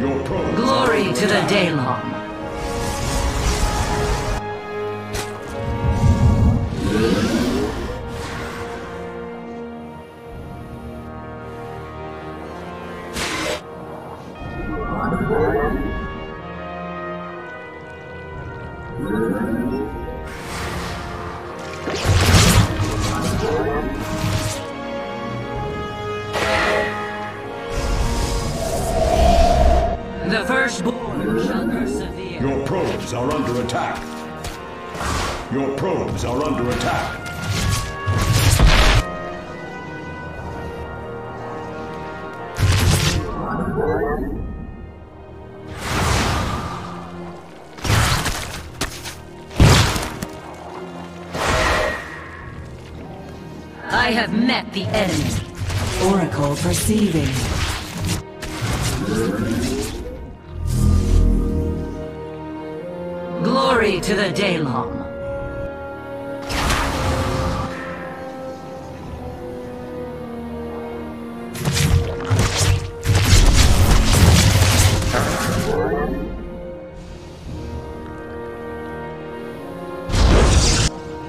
Glory to the Daelaam. Your probes are under attack. Your probes are under attack. I have met the enemy. Oracle perceiving. Glory to the Daelaam.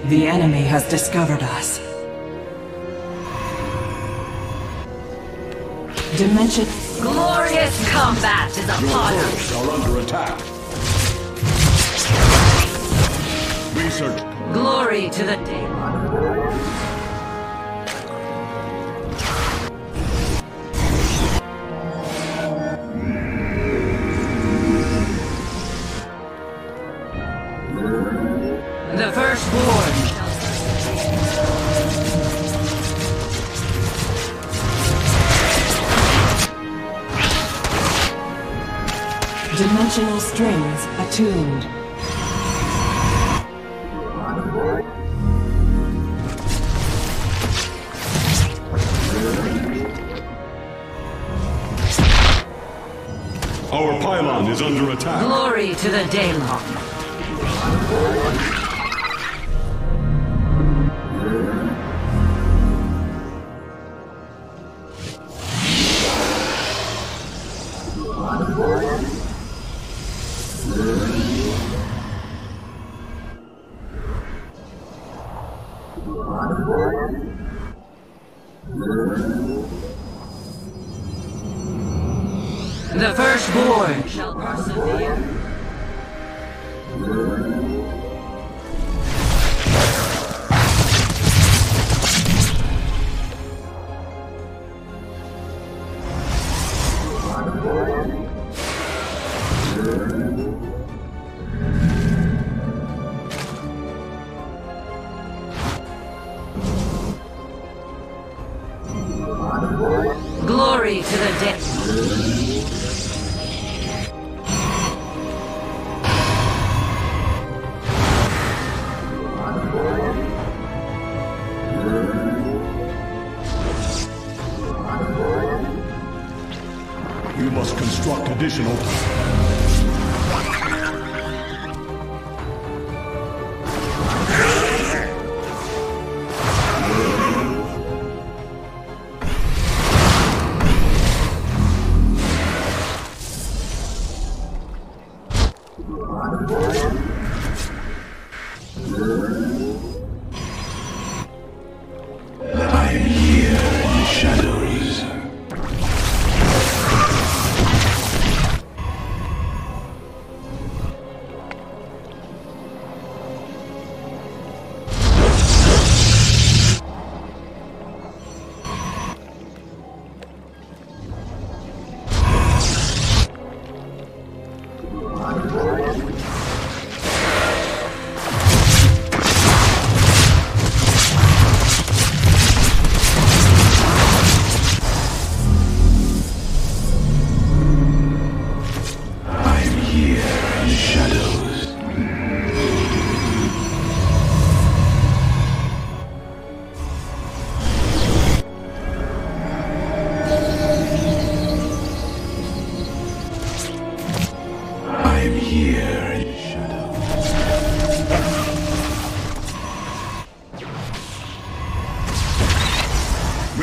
The enemy has discovered us. Dimension. Glorious combat is upon us. probes are under attack. Research. Glory to the Daelaam. The firstborn shall Dimensional strings attuned. Our pylon is under attack. Glory to the Daelaam. The firstborn shall persevere. Glory to the dead.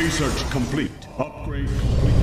Research complete. Upgrade complete.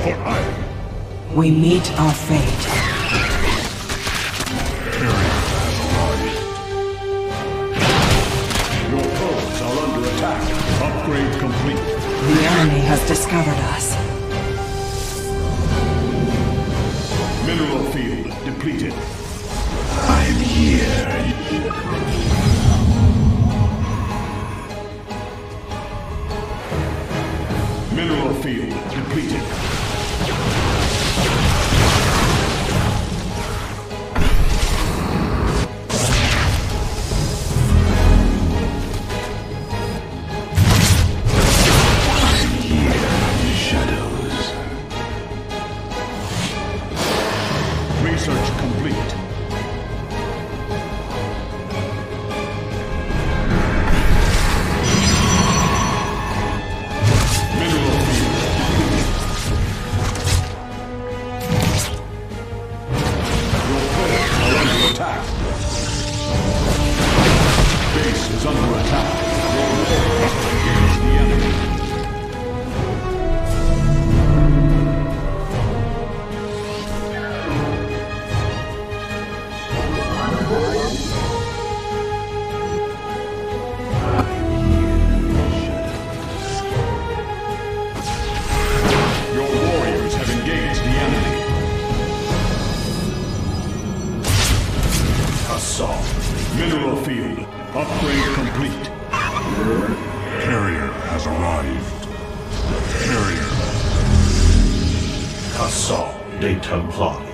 We meet our fate. The enemy has discovered us. Mineral field depleted. I'm here. Mineral field depleted. Date plot.